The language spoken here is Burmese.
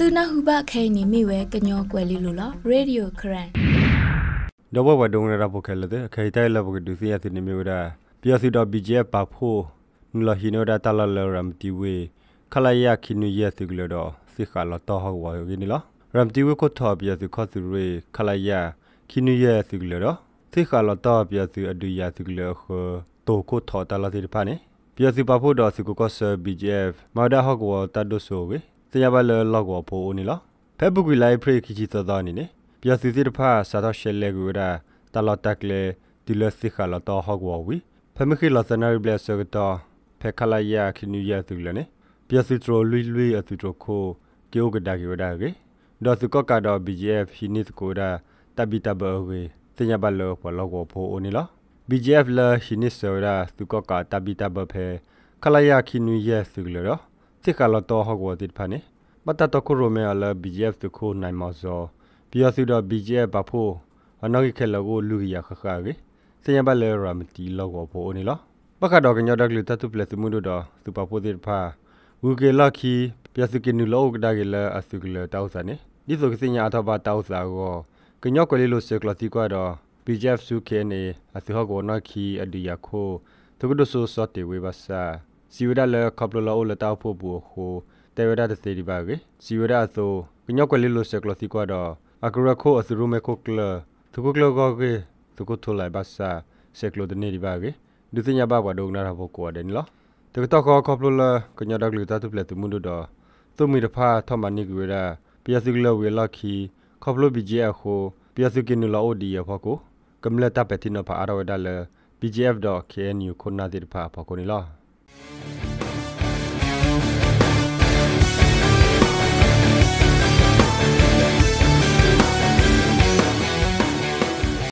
သူနာဟုဘခဲနေမိဝဲကညောကွယ်လီလိုလားရေဒီယိုခရန်တော့ဘဝဒုံရတာပိုခဲလေတဲ့ခဲတိုင်လဘကဒူစီယသနေမျိုးဒါပြစီတော့ BJF ပါဖို့နူလာဟီနိုဒါတလာလရမ်တီဝေခလာယာခိနူယသီကလတော့စီခါလတော့ဟောဝါယောဂီနီလားရမ်တီဝေကိုထော်ပြစီခေါ်သူရေခလာယာခိနူယသီကလတော့စီခါလတော့ပြစီအဒူယာသီကလခတိုကိုထော်တလာတိဖာနေပြစီပါဖို့တော့စီကိုကောဆာ BJF မာဒါဟောကောတတ်ဒိုဆိုဝေ စရပါလလောကောဖိုအိုနီလားဖက်ဘုကွေလိုက်ဖရိခိချီသသောနီနေပြစီစီတဖာစာတော့ရှယ်လေကူရာတလတက်လေဒီလစီခါလတော့ဟောကောဝီဖမခိလစနာရီဘလက်ဆကတော့ဖက်ခလာယာခိနူယာသူလနေပြစီထရလွီလွီအသူတခိုကေအိုကဒါကေဝဒါကေဒေါ်စုကကတော့ BGF ဟိနစ်ကိုဒါတဘီတဘဝေစညာဘလောပလောကိုဖိုအိုနီလား BGF လာဟိနစ်ဆောရာသူကကတဘီတဘဖေခလာယာခိနူယာသူလရော တိကလတော့ဟောကောတိဖာနေမတတခုရိုမဲအလာ BGF တခိုနိုင်မောဇောပြစီတော့ BGF ဘဖိုအနောက်ခေလောကိုလူရခခါကေစညာဘလဲရမတီလောကိုဖိုအိုနီလားပခတော့ကညောဒကလတတုပလက်မှုတော့သူပပိုတိဖာဝူကေလခီပြစကိနူလောကဒါကေလအစုကလတောက်စနေဒီဆိုကစညာအထဘတောက်စာကိုကညောကလေးလိုစကလတိကွာတော့ BJF စုခဲနေအသဟကောနခီအဒီယခိုသူကဒဆူစတ်တေဝေဘဆာ စီဝဒလကပလလောလတောက်ဖို့ဘူခိုတေဝဒတစေဒီပါကေစီဝဒဆိုကညောကလေးလိုစကလတိကွာတော့အကရခိုအသရုမေခိုကလသူကကလောကောကေသူကထိုလိုက်ဘဆာစကလိုဒနေဒီပါကေဒုတိယဘဘဒုံနာရဖို့ကိုတယ်နော်တကတော့ခေါပလလကညဒကလူတာတုပလက်သူမှုတော့သူမီတဖာထမနိကွေရာပြယစုကလဝေလခီခေါပလဘီဂျီအခုပြယစုကင်းနူလာအိုဒီယဖကိုကမ္လတာပတိနဖာအရဝဒါလ BGF.KNU ခုနာတိဖာဖကိုနီလား